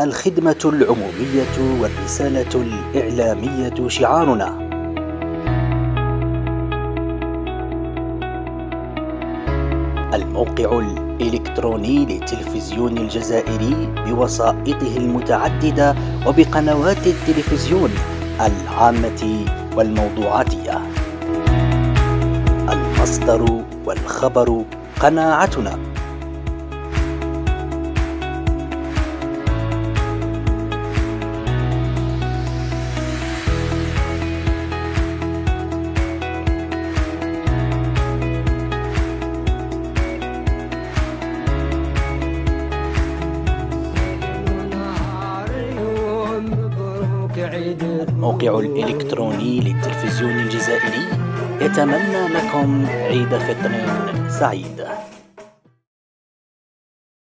الخدمة العمومية والرسالة الإعلامية شعارنا. الموقع الإلكتروني للتلفزيون الجزائري بوسائطه المتعددة وبقنوات التلفزيون العامة والموضوعاتية. المصدر والخبر قناعتنا. الموقع الإلكتروني للتلفزيون الجزائري يتمنى لكم عيد فطر سعيد.